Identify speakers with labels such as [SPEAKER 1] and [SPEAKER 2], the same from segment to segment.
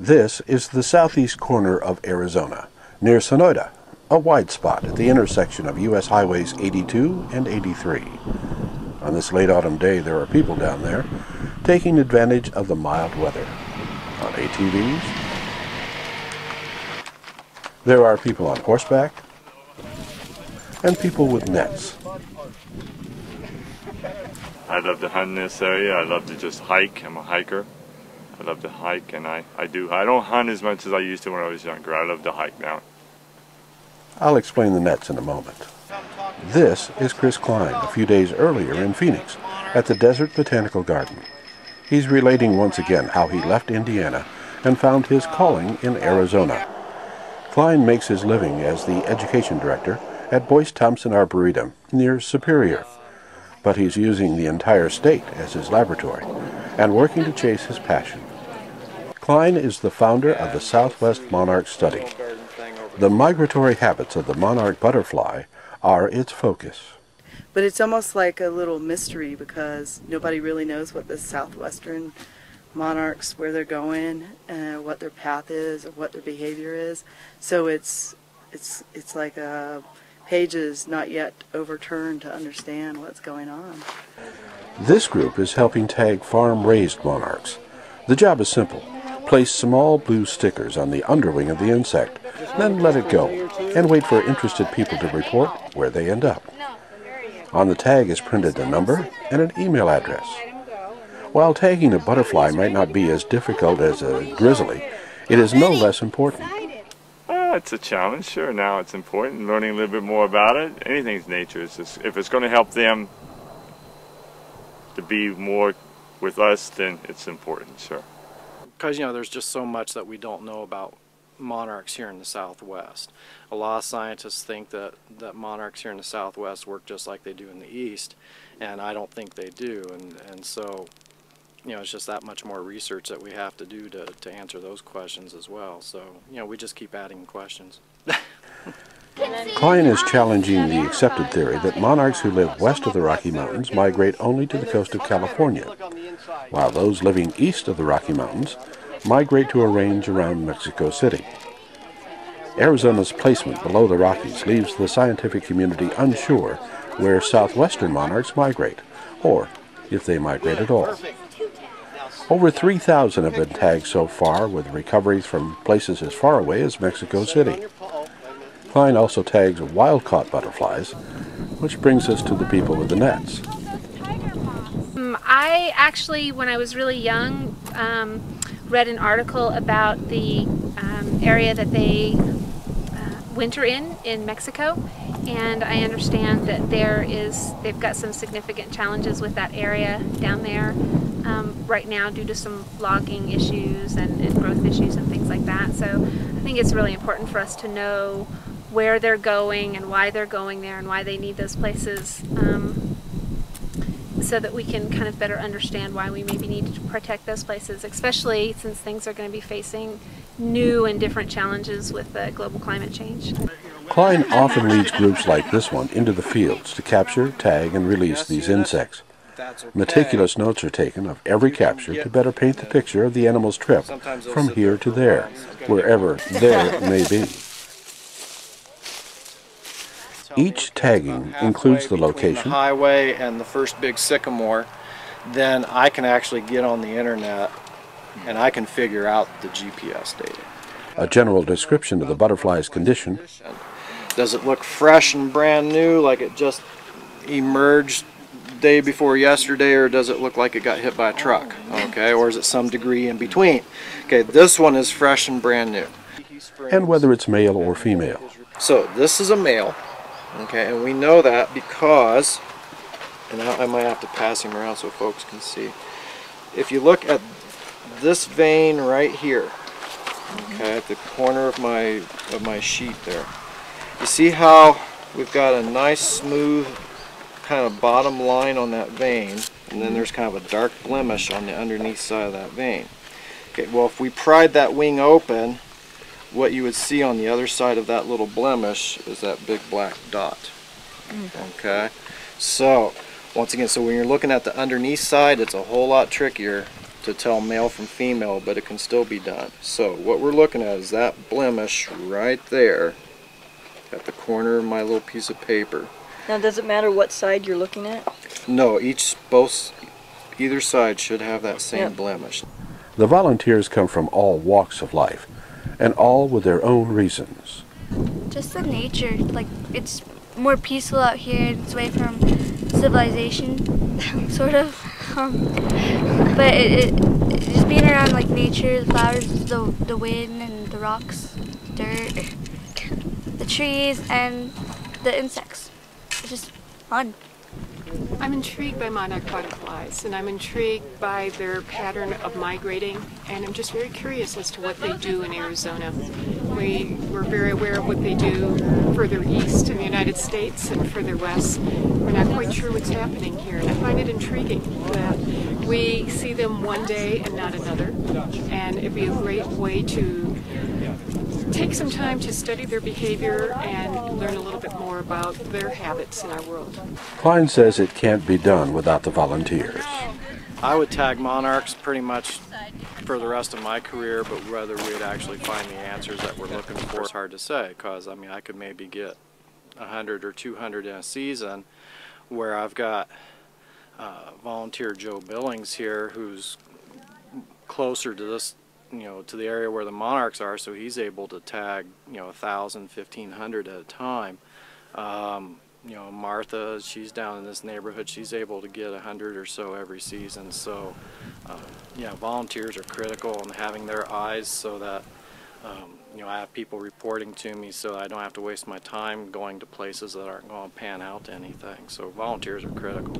[SPEAKER 1] This is the southeast corner of Arizona, near Sonoita, a wide spot at the intersection of U.S. Highways 82 and 83. On this late autumn day, there are people down there taking advantage of the mild weather. On ATVs, there are people on horseback, and people with nets.
[SPEAKER 2] I love to hunt in this area. I love to just hike. I'm a hiker. I love to hike, and I, I do. I don't hunt as much as I used to when I was younger. I love to hike now.
[SPEAKER 1] I'll explain the nets in a moment. This is Chris Kline, a few days earlier in Phoenix, at the Desert Botanical Garden. He's relating once again how he left Indiana and found his calling in Arizona. Kline makes his living as the education director at Boyce Thompson Arboretum near Superior, but he's using the entire state as his laboratory and working to chase his passion. Kline is the founder of the Southwest Monarch Study. The migratory habits of the monarch butterfly are its focus.
[SPEAKER 3] But it's almost like a little mystery because nobody really knows what the southwestern monarchs, where they're going, uh, what their path is, or what their behavior is. So it's it's it's like a pages not yet overturned to understand what's going on.
[SPEAKER 1] This group is helping tag farm-raised monarchs. The job is simple. Place small blue stickers on the underwing of the insect, then let it go, and wait for interested people to report where they end up. On the tag is printed a number and an email address. While tagging a butterfly might not be as difficult as a grizzly, it is no less important.
[SPEAKER 2] Uh, it's a challenge, sure. Now it's important learning a little bit more about it. Anything's nature. It's just, if it's going to help them to be more with us, then it's important, sure.
[SPEAKER 4] Because you know, there's just so much that we don't know about monarchs here in the Southwest. A lot of scientists think that that monarchs here in the Southwest work just like they do in the East, and I don't think they do. And and so, you know, it's just that much more research that we have to do to to answer those questions as well. So you know, we just keep adding questions.
[SPEAKER 1] Kline is challenging the accepted theory that monarchs who live west of the Rocky Mountains migrate only to the coast of California, while those living east of the Rocky Mountains migrate to a range around Mexico City. Arizona's placement below the Rockies leaves the scientific community unsure where southwestern monarchs migrate, or if they migrate at all. Over 3,000 have been tagged so far, with recoveries from places as far away as Mexico City. Kline also tags wild-caught butterflies, which brings us to the people with the nets.
[SPEAKER 5] Um, I actually, when I was really young, um, read an article about the um, area that they uh, winter in in Mexico and I understand that there is they've got some significant challenges with that area down there um, right now due to some logging issues and, and, growth issues and things like that so I think it's really important for us to know where they're going and why they're going there and why they need those places um, so that we can kind of better understand why we maybe need to protect those places, especially since things are going to be facing new and different challenges with global climate change.
[SPEAKER 1] Kline often leads groups like this one into the fields to capture, tag, and release these insects. Meticulous notes are taken of every capture to better paint the picture of the animal's trip from here to there, wherever there may be. Each tagging includes the location,
[SPEAKER 4] the highway and the first big sycamore, then I can actually get on the internet and I can figure out the GPS data.
[SPEAKER 1] A general description of the butterfly's condition.
[SPEAKER 4] Does it look fresh and brand new like it just emerged day before yesterday or does it look like it got hit by a truck? Okay, or is it some degree in between? Okay, this one is fresh and brand new.
[SPEAKER 1] And whether it's male or female.
[SPEAKER 4] So this is a male. Okay, and we know that because, and I, might have to pass him around so folks can see. If you look at this vein right here, okay, at the corner of my of my sheet there, you see how we've got a nice smooth kind of bottom line on that vein, and then there's kind of a dark blemish on the underneath side of that vein. Okay, well if we pried that wing open, what you would see on the other side of that little blemish is that big black dot. Mm-hmm. Okay, so once again, so when you're looking at the underneath side, it's a whole lot trickier to tell male from female, but it can still be done. So what we're looking at is that blemish right there at the corner of my little piece of paper.
[SPEAKER 6] Now, does it matter what side you're looking at?
[SPEAKER 4] No, each both either side should have that same
[SPEAKER 6] Yep.
[SPEAKER 4] blemish.
[SPEAKER 1] The volunteers come from all walks of life, and all with their own reasons.
[SPEAKER 7] just the nature. Like it's more peaceful out here. It's away from civilization, sort of. Um, but it, it, just being around like nature, the flowers, the the wind, and the rocks, dirt, the trees, and the insects. It's just fun.
[SPEAKER 8] I'm intrigued by monarch butterflies, and I'm intrigued by their pattern of migrating, and I'm just very curious as to what they do in Arizona. We, we're very aware of what they do further east in the United States and further west. We're not quite sure what's happening here, and I find it intriguing that we see them one day and not another, and it'd be a great way to take some time to study their behavior and learn a little bit more about their habits in our world.
[SPEAKER 1] Kline says it can't be done without the volunteers.
[SPEAKER 4] I would tag monarchs pretty much for the rest of my career, but whether we'd actually find the answers that we're looking for is hard to say. Because I mean, I could maybe get 100 or 200 in a season, where I've got uh, volunteer Joe Billings here, who's closer to this, you know, to the area where the monarchs are, so he's able to tag, you know, 1,000, 1,500 at a time. Um, you know, Martha, she's down in this neighborhood. She's able to get a hundred or so every season. So, uh, yeah, volunteers are critical in having their eyes so that, um, you know, I have people reporting to me so I don't have to waste my time going to places that aren't going to pan out to anything. So volunteers are critical.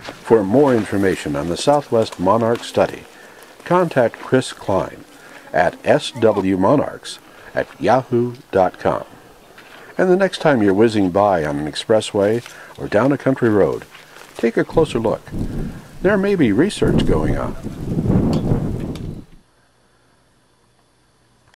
[SPEAKER 1] For more information on the Southwest Monarch Study, contact Chris Kline at swmonarchs at yahoo.com. And the next time you're whizzing by on an expressway or down a country road, take a closer look. There may be research going on.